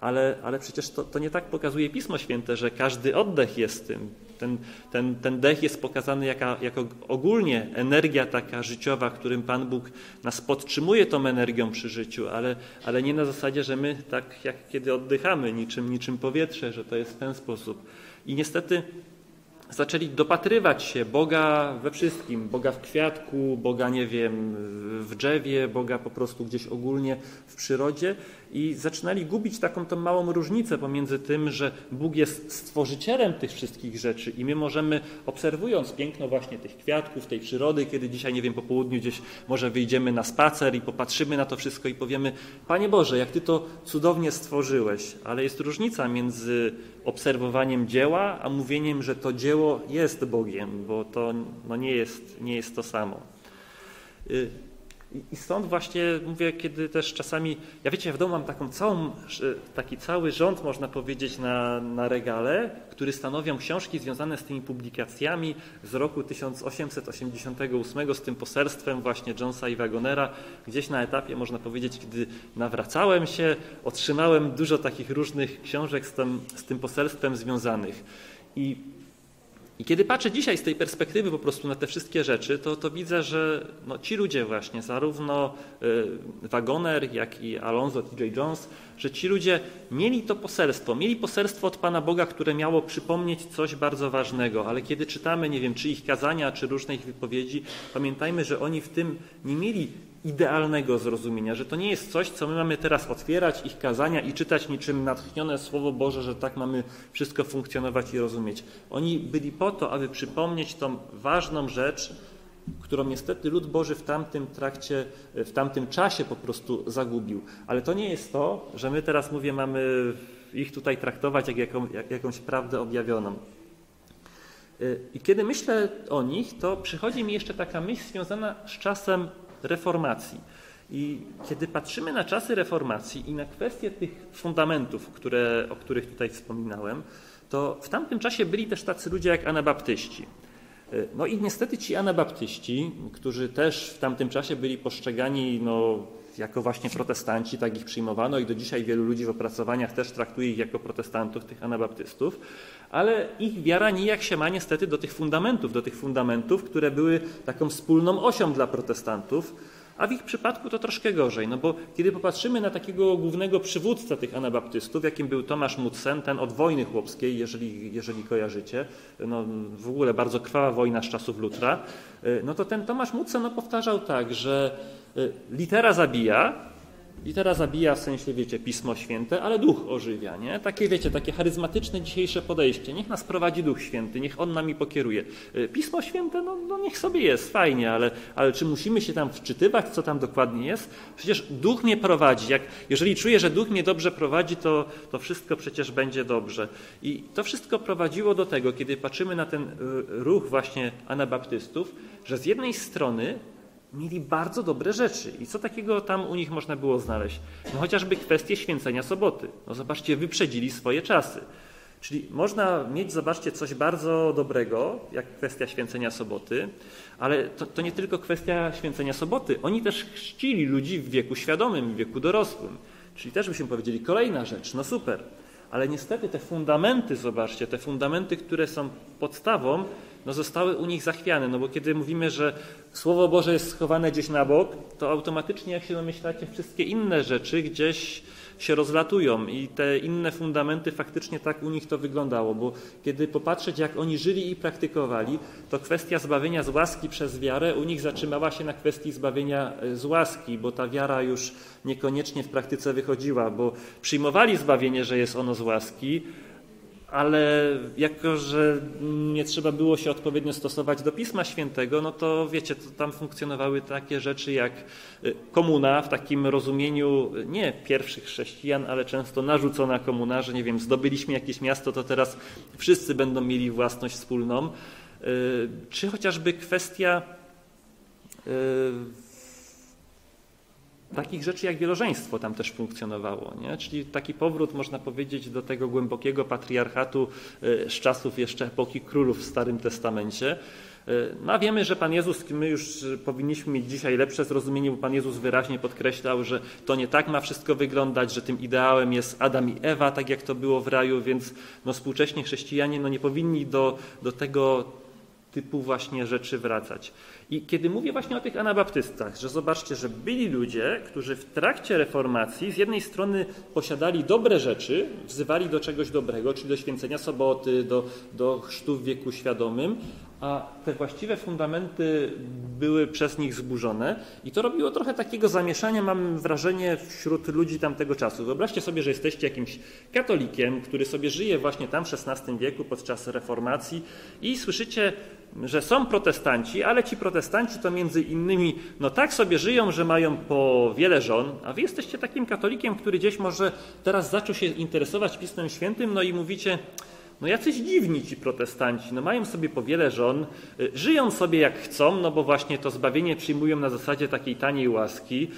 [SPEAKER 1] ale, ale przecież to, to nie tak pokazuje Pismo Święte, że każdy oddech jest tym. Ten, ten, ten dech jest pokazany jako, jako ogólnie energia taka życiowa, którym Pan Bóg nas podtrzymuje tą energią przy życiu, ale, ale nie na zasadzie, że my tak jak kiedy oddychamy, niczym, niczym powietrze, że to jest w ten sposób. I niestety zaczęli dopatrywać się Boga we wszystkim. Boga w kwiatku, Boga, nie wiem, w drzewie, Boga po prostu gdzieś ogólnie w przyrodzie i zaczynali gubić taką tą małą różnicę pomiędzy tym, że Bóg jest stworzycielem tych wszystkich rzeczy i my możemy, obserwując piękno właśnie tych kwiatków, tej przyrody, kiedy dzisiaj, nie wiem, po południu gdzieś może wyjdziemy na spacer i popatrzymy na to wszystko i powiemy, Panie Boże, jak Ty to cudownie stworzyłeś, ale jest różnica między obserwowaniem dzieła, a mówieniem, że to dzieło jest Bogiem, bo to no nie, jest, nie jest to samo. I stąd właśnie mówię, kiedy też czasami, ja wiecie, w domu mam taką całą, taki cały rząd, można powiedzieć, na, na regale, który stanowią książki związane z tymi publikacjami z roku 1888, z tym poselstwem właśnie Jonesa i Wagonera. Gdzieś na etapie, można powiedzieć, kiedy nawracałem się, otrzymałem dużo takich różnych książek z tym, z tym poselstwem związanych. I i kiedy patrzę dzisiaj z tej perspektywy po prostu na te wszystkie rzeczy, to, to widzę, że no, ci ludzie właśnie, zarówno y, Wagoner, jak i Alonso T.J. Jones, że ci ludzie mieli to poselstwo, mieli poselstwo od Pana Boga, które miało przypomnieć coś bardzo ważnego, ale kiedy czytamy, nie wiem, czy ich kazania, czy różne ich wypowiedzi, pamiętajmy, że oni w tym nie mieli idealnego zrozumienia, że to nie jest coś, co my mamy teraz otwierać ich kazania i czytać niczym natchnione Słowo Boże, że tak mamy wszystko funkcjonować i rozumieć. Oni byli po to, aby przypomnieć tą ważną rzecz, którą niestety lud Boży w tamtym trakcie, w tamtym czasie po prostu zagubił. Ale to nie jest to, że my teraz, mówię, mamy ich tutaj traktować jak, jaką, jak jakąś prawdę objawioną. I kiedy myślę o nich, to przychodzi mi jeszcze taka myśl związana z czasem reformacji. I kiedy patrzymy na czasy reformacji i na kwestie tych fundamentów, które, o których tutaj wspominałem, to w tamtym czasie byli też tacy ludzie jak anabaptyści. No i niestety ci anabaptyści, którzy też w tamtym czasie byli postrzegani no, jako właśnie protestanci, tak ich przyjmowano i do dzisiaj wielu ludzi w opracowaniach też traktuje ich jako protestantów, tych anabaptystów, ale ich wiara nijak się ma niestety do tych fundamentów, do tych fundamentów, które były taką wspólną osią dla protestantów, a w ich przypadku to troszkę gorzej, no bo kiedy popatrzymy na takiego głównego przywódcę tych anabaptystów, jakim był Tomasz Mutsen, ten od wojny chłopskiej, jeżeli, jeżeli kojarzycie, no w ogóle bardzo krwawa wojna z czasów Lutra, no to ten Tomasz Mutsen no, powtarzał tak, że y, litera zabija, Litera zabija w sensie, wiecie, Pismo Święte, ale Duch ożywia, nie? Takie, wiecie, takie charyzmatyczne dzisiejsze podejście. Niech nas prowadzi Duch Święty, niech On nami pokieruje. Y, Pismo Święte, no, no niech sobie jest, fajnie, ale, ale czy musimy się tam wczytywać, co tam dokładnie jest? Przecież Duch mnie prowadzi. Jak, jeżeli czuję, że Duch mnie dobrze prowadzi, to, to wszystko przecież będzie dobrze. I to wszystko prowadziło do tego, kiedy patrzymy na ten y, ruch właśnie anabaptystów, że z jednej strony mieli bardzo dobre rzeczy. I co takiego tam u nich można było znaleźć? No chociażby kwestie święcenia soboty. No zobaczcie, wyprzedzili swoje czasy. Czyli można mieć, zobaczcie, coś bardzo dobrego, jak kwestia święcenia soboty, ale to, to, nie tylko kwestia święcenia soboty. Oni też chrzcili ludzi w wieku świadomym, w wieku dorosłym. Czyli też byśmy powiedzieli, kolejna rzecz, no super. Ale niestety te fundamenty, zobaczcie, te fundamenty, które są podstawą, no zostały u nich zachwiane. No bo kiedy mówimy, że Słowo Boże jest schowane gdzieś na bok, to automatycznie, jak się domyślacie, wszystkie inne rzeczy gdzieś się rozlatują i te inne fundamenty faktycznie tak u nich to wyglądało, bo kiedy popatrzeć, jak oni żyli i praktykowali, to kwestia zbawienia z łaski przez wiarę u nich zatrzymała się na kwestii zbawienia e, z łaski, bo ta wiara już niekoniecznie w praktyce wychodziła, bo przyjmowali zbawienie, że jest ono z łaski, ale jako, że nie trzeba było się odpowiednio stosować do Pisma Świętego, no to wiecie, to tam funkcjonowały takie rzeczy jak y, komuna w takim rozumieniu nie pierwszych chrześcijan, ale często narzucona komuna, że nie wiem, zdobyliśmy jakieś miasto, to teraz wszyscy będą mieli własność wspólną. Y, czy chociażby kwestia y, takich rzeczy jak wielożeństwo tam też funkcjonowało. Nie? Czyli taki powrót, można powiedzieć, do tego głębokiego patriarchatu e, z czasów jeszcze epoki królów w Starym Testamencie. E, no a wiemy, że Pan Jezus, my już powinniśmy mieć dzisiaj lepsze zrozumienie, bo Pan Jezus wyraźnie podkreślał, że to nie tak ma wszystko wyglądać, że tym ideałem jest Adam i Ewa, tak jak to było w raju, więc no, współcześnie chrześcijanie no, nie powinni do, do tego typu właśnie rzeczy wracać. I kiedy mówię właśnie o tych anabaptystach, że zobaczcie, że byli ludzie, którzy w trakcie reformacji z jednej strony posiadali dobre rzeczy, wzywali do czegoś dobrego, czyli do święcenia soboty, do, do chrztu w wieku świadomym, a te właściwe fundamenty były przez nich zburzone i to robiło trochę takiego zamieszania, mam wrażenie, wśród ludzi tamtego czasu. Wyobraźcie sobie, że jesteście jakimś katolikiem, który sobie żyje właśnie tam w XVI wieku podczas reformacji i słyszycie że są protestanci, ale ci protestanci to między innymi no tak sobie żyją, że mają po wiele żon, a wy jesteście takim katolikiem, który gdzieś może teraz zaczął się interesować Pismem Świętym, no i mówicie, no jacyś dziwni ci protestanci, no mają sobie po wiele żon, y, żyją sobie jak chcą, no bo właśnie to zbawienie przyjmują na zasadzie takiej taniej łaski.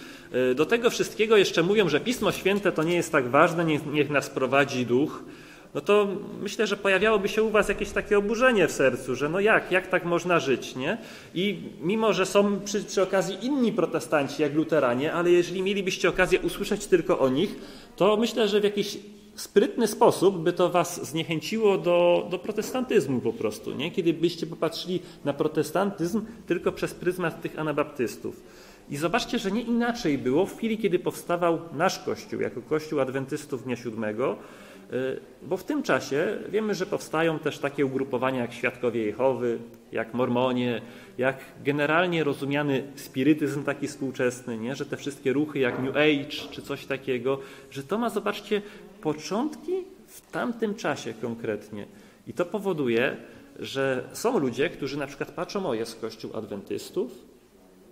[SPEAKER 1] Y, do tego wszystkiego jeszcze mówią, że Pismo Święte to nie jest tak ważne, niech nas prowadzi duch no to myślę, że pojawiałoby się u was jakieś takie oburzenie w sercu, że no jak, jak tak można żyć, nie? I mimo, że są przy, przy okazji inni protestanci jak luteranie, ale jeżeli mielibyście okazję usłyszeć tylko o nich, to myślę, że w jakiś sprytny sposób by to was zniechęciło do, do protestantyzmu po prostu, nie? Kiedy byście popatrzyli na protestantyzm tylko przez pryzmat tych anabaptystów. I zobaczcie, że nie inaczej było w chwili, kiedy powstawał nasz Kościół, jako Kościół Adwentystów Dnia Siódmego, Y, bo w tym czasie wiemy, że powstają też takie ugrupowania jak Świadkowie Jehowy, jak Mormonie, jak generalnie rozumiany spirytyzm taki współczesny, nie? że te wszystkie ruchy jak New Age czy coś takiego, że to ma, zobaczcie, początki w tamtym czasie konkretnie. I to powoduje, że są ludzie, którzy na przykład patrzą, o jest kościół adwentystów,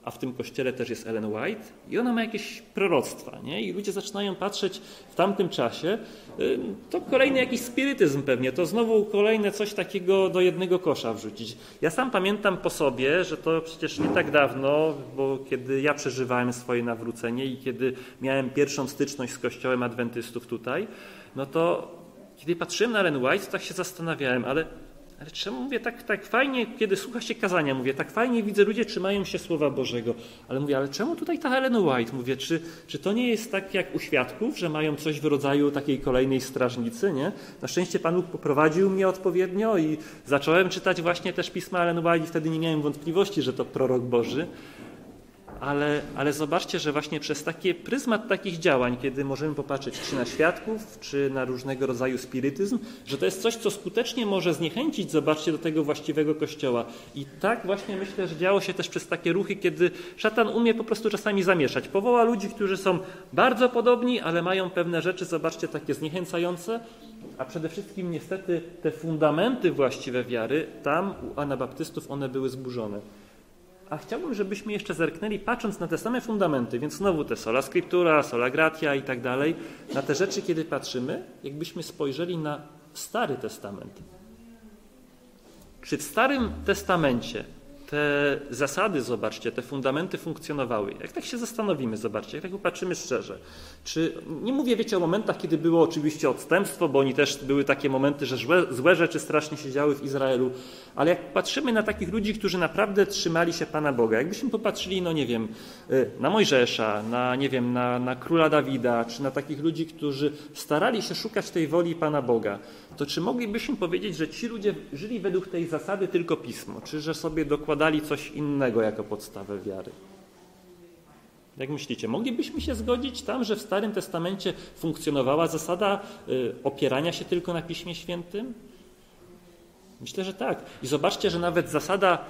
[SPEAKER 1] a w tym kościele też jest Ellen White i ona ma jakieś proroctwa, nie? I ludzie zaczynają patrzeć w tamtym czasie, to kolejny jakiś spirytyzm pewnie, to znowu kolejne coś takiego do jednego kosza wrzucić. Ja sam pamiętam po sobie, że to przecież nie tak dawno, bo kiedy ja przeżywałem swoje nawrócenie i kiedy miałem pierwszą styczność z kościołem adwentystów tutaj, no to kiedy patrzyłem na Ellen White, tak się zastanawiałem, ale ale czemu mówię tak, tak fajnie, kiedy słucha się kazania, mówię, tak fajnie widzę, ludzie trzymają się Słowa Bożego. Ale mówię, ale czemu tutaj ta Helen White? Mówię, czy, czy to nie jest tak jak u świadków, że mają coś w rodzaju takiej kolejnej strażnicy, nie? Na szczęście Pan Bóg poprowadził mnie odpowiednio i zacząłem czytać właśnie też pisma Helen White i wtedy nie miałem wątpliwości, że to prorok Boży ale, ale zobaczcie, że właśnie przez taki pryzmat takich działań, kiedy możemy popatrzeć czy na świadków, czy na różnego rodzaju spirytyzm, że to jest coś, co skutecznie może zniechęcić, zobaczcie, do tego właściwego kościoła. I tak właśnie myślę, że działo się też przez takie ruchy, kiedy szatan umie po prostu czasami zamieszać. Powoła ludzi, którzy są bardzo podobni, ale mają pewne rzeczy, zobaczcie, takie zniechęcające, a przede wszystkim niestety te fundamenty właściwe wiary, tam u anabaptystów one były zburzone. A chciałbym, żebyśmy jeszcze zerknęli, patrząc na te same fundamenty, więc znowu te sola scriptura, sola gratia i tak dalej, na te rzeczy, kiedy patrzymy, jakbyśmy spojrzeli na Stary Testament. Czy w Starym Testamencie te zasady, zobaczcie, te fundamenty funkcjonowały. Jak tak się zastanowimy, zobaczcie, jak tak popatrzymy szczerze. Czy, nie mówię, wiecie, o momentach, kiedy było oczywiście odstępstwo, bo oni też były takie momenty, że złe, złe rzeczy strasznie się działy w Izraelu, ale jak patrzymy na takich ludzi, którzy naprawdę trzymali się Pana Boga, jakbyśmy popatrzyli, no nie wiem, y, na Mojżesza, na, nie wiem, na, na króla Dawida, czy na takich ludzi, którzy starali się szukać tej woli Pana Boga, to czy moglibyśmy powiedzieć, że ci ludzie żyli według tej zasady tylko Pismo, czy że sobie dokładali coś innego jako podstawę wiary? Jak myślicie, moglibyśmy się zgodzić tam, że w Starym Testamencie funkcjonowała zasada y, opierania się tylko na Piśmie Świętym? Myślę, że tak. I zobaczcie, że nawet zasada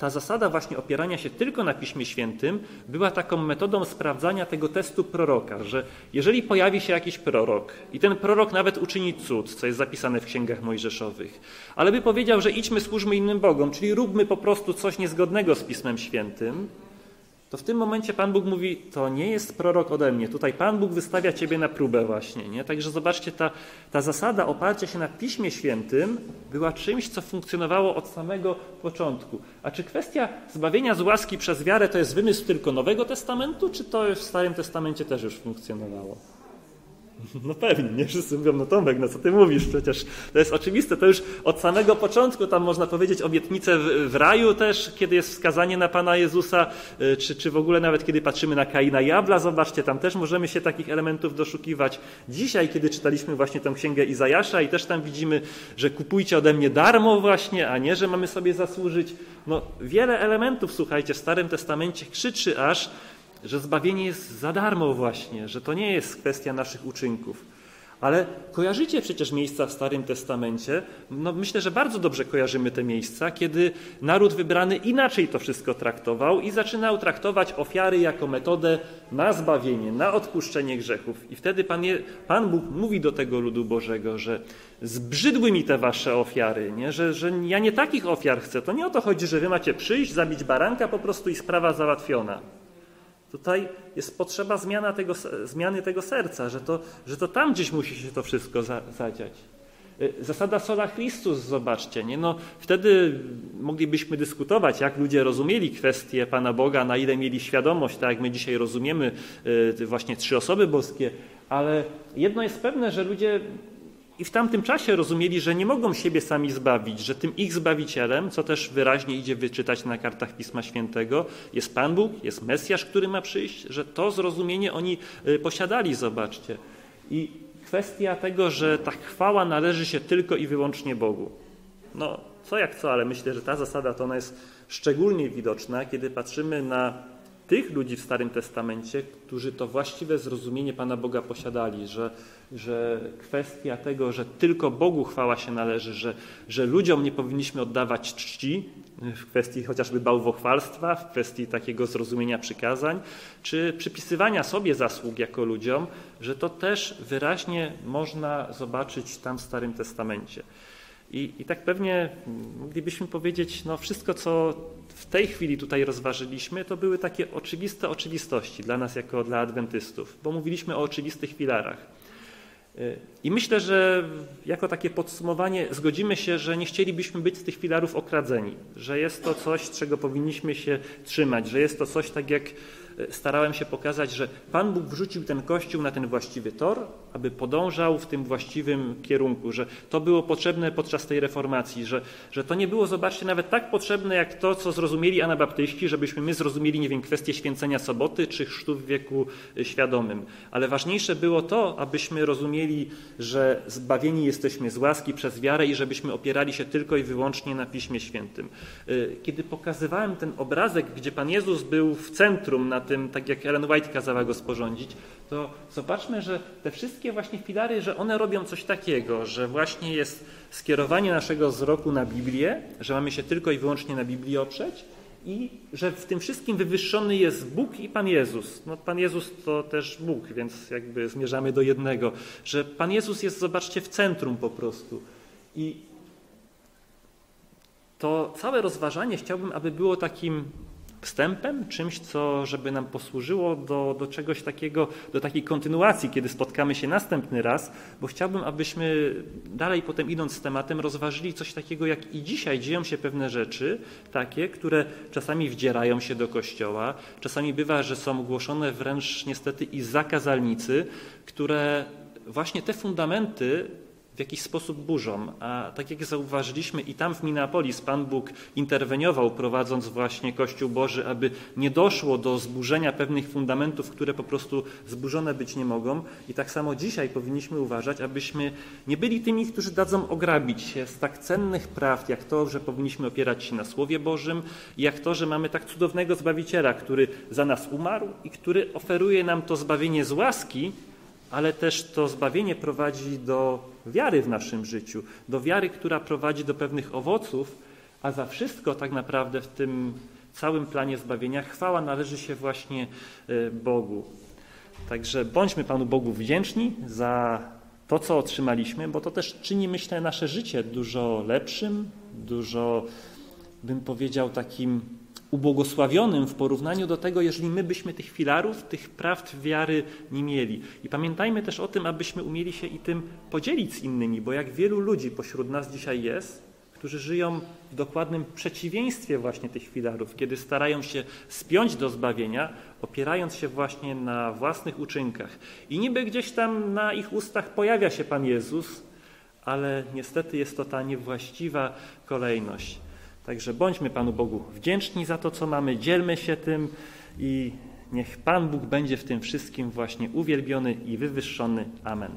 [SPEAKER 1] ta zasada właśnie opierania się tylko na Piśmie Świętym była taką metodą sprawdzania tego testu proroka, że jeżeli pojawi się jakiś prorok i ten prorok nawet uczyni cud, co jest zapisane w księgach mojżeszowych, ale by powiedział, że idźmy, służmy innym Bogom, czyli róbmy po prostu coś niezgodnego z Pismem Świętym, to w tym momencie Pan Bóg mówi, to nie jest prorok ode mnie. Tutaj Pan Bóg wystawia ciebie na próbę właśnie. Nie? Także zobaczcie, ta, ta zasada oparcia się na Piśmie Świętym była czymś, co funkcjonowało od samego początku. A czy kwestia zbawienia z łaski przez wiarę to jest wymysł tylko Nowego Testamentu, czy to w Starym Testamencie też już funkcjonowało? No pewnie, nie wszyscy mówią, no Tomek, no co ty mówisz, przecież to jest oczywiste, to już od samego początku, tam można powiedzieć obietnicę w, w raju też, kiedy jest wskazanie na Pana Jezusa, y, czy, czy w ogóle nawet kiedy patrzymy na Kaina Jabla, zobaczcie, tam też możemy się takich elementów doszukiwać. Dzisiaj, kiedy czytaliśmy właśnie tę księgę Izajasza i też tam widzimy, że kupujcie ode mnie darmo właśnie, a nie, że mamy sobie zasłużyć. No wiele elementów, słuchajcie, w Starym Testamencie krzyczy aż, że zbawienie jest za darmo właśnie, że to nie jest kwestia naszych uczynków. Ale kojarzycie przecież miejsca w Starym Testamencie. No myślę, że bardzo dobrze kojarzymy te miejsca, kiedy naród wybrany inaczej to wszystko traktował i zaczynał traktować ofiary jako metodę na zbawienie, na odpuszczenie grzechów. I wtedy Pan, je, Pan Bóg mówi do tego ludu Bożego, że zbrzydły mi te wasze ofiary, nie? Że, że ja nie takich ofiar chcę. To nie o to chodzi, że wy macie przyjść, zabić baranka po prostu i sprawa załatwiona. Tutaj jest potrzeba zmiana tego, zmiany tego serca, że to, że to tam gdzieś musi się to wszystko za, zadziać. Y, zasada sola Christus, zobaczcie, nie? No, wtedy moglibyśmy dyskutować, jak ludzie rozumieli kwestię Pana Boga, na ile mieli świadomość, tak jak my dzisiaj rozumiemy y, właśnie trzy osoby boskie, ale jedno jest pewne, że ludzie i w tamtym czasie rozumieli, że nie mogą siebie sami zbawić, że tym ich zbawicielem, co też wyraźnie idzie wyczytać na kartach Pisma Świętego, jest Pan Bóg, jest Mesjasz, który ma przyjść, że to zrozumienie oni y, posiadali, zobaczcie. I kwestia tego, że ta chwała należy się tylko i wyłącznie Bogu. No, co jak co, ale myślę, że ta zasada to ona jest szczególnie widoczna, kiedy patrzymy na tych ludzi w Starym Testamencie, którzy to właściwe zrozumienie Pana Boga posiadali, że, że kwestia tego, że tylko Bogu chwała się należy, że, że ludziom nie powinniśmy oddawać czci w kwestii chociażby bałwochwalstwa, w kwestii takiego zrozumienia przykazań, czy przypisywania sobie zasług jako ludziom, że to też wyraźnie można zobaczyć tam w Starym Testamencie. I, I tak pewnie moglibyśmy powiedzieć, no wszystko, co w tej chwili tutaj rozważyliśmy, to były takie oczywiste oczywistości dla nas jako dla adwentystów, bo mówiliśmy o oczywistych filarach. I myślę, że jako takie podsumowanie zgodzimy się, że nie chcielibyśmy być z tych filarów okradzeni, że jest to coś, czego powinniśmy się trzymać, że jest to coś tak jak starałem się pokazać, że Pan Bóg wrzucił ten kościół na ten właściwy tor, aby podążał w tym właściwym kierunku, że to było potrzebne podczas tej reformacji, że, że to nie było, zobaczcie, nawet tak potrzebne jak to, co zrozumieli anabaptyści, żebyśmy my zrozumieli, nie wiem, kwestię święcenia soboty czy chrztu w wieku y, świadomym. Ale ważniejsze było to, abyśmy rozumieli, że zbawieni jesteśmy z łaski przez wiarę i żebyśmy opierali się tylko i wyłącznie na Piśmie Świętym. Y, kiedy pokazywałem ten obrazek, gdzie Pan Jezus był w centrum na tym, tak jak Ellen White kazała go sporządzić, to zobaczmy, że te wszystkie właśnie filary, że one robią coś takiego, że właśnie jest skierowanie naszego wzroku na Biblię, że mamy się tylko i wyłącznie na Biblii oprzeć i że w tym wszystkim wywyższony jest Bóg i Pan Jezus. No, Pan Jezus to też Bóg, więc jakby zmierzamy do jednego, że Pan Jezus jest, zobaczcie, w centrum po prostu. I to całe rozważanie chciałbym, aby było takim wstępem, czymś, co żeby nam posłużyło do, do czegoś takiego, do takiej kontynuacji, kiedy spotkamy się następny raz, bo chciałbym, abyśmy dalej potem idąc z tematem rozważyli coś takiego, jak i dzisiaj dzieją się pewne rzeczy, takie, które czasami wdzierają się do kościoła, czasami bywa, że są głoszone wręcz niestety i zakazalnicy, które właśnie te fundamenty jakiś sposób burzą. A tak jak zauważyliśmy i tam w Minneapolis Pan Bóg interweniował, prowadząc właśnie Kościół Boży, aby nie doszło do zburzenia pewnych fundamentów, które po prostu zburzone być nie mogą. I tak samo dzisiaj powinniśmy uważać, abyśmy nie byli tymi, którzy dadzą ograbić się z tak cennych praw, jak to, że powinniśmy opierać się na Słowie Bożym, jak to, że mamy tak cudownego Zbawiciela, który za nas umarł i który oferuje nam to zbawienie z łaski, ale też to zbawienie prowadzi do wiary w naszym życiu, do wiary, która prowadzi do pewnych owoców, A za wszystko tak naprawdę w tym całym planie zbawienia chwała należy się właśnie e, Bogu. Także bądźmy Panu Bogu wdzięczni za to, co otrzymaliśmy, bo to też czyni, myślę, nasze życie dużo lepszym, dużo, bym powiedział, takim ubłogosławionym w porównaniu do tego, jeżeli my byśmy tych filarów, tych prawd wiary nie mieli. I pamiętajmy też o tym, abyśmy umieli się i tym podzielić z innymi, bo jak wielu ludzi pośród nas dzisiaj jest, którzy żyją w dokładnym przeciwieństwie właśnie tych filarów, kiedy starają się spiąć do zbawienia, opierając się właśnie na własnych uczynkach. I niby gdzieś tam na ich ustach pojawia się Pan Jezus, ale niestety jest to ta niewłaściwa kolejność. Także bądźmy Panu Bogu wdzięczni za to, co mamy, dzielmy się tym i niech Pan Bóg będzie w tym wszystkim właśnie uwielbiony i wywyższony. Amen.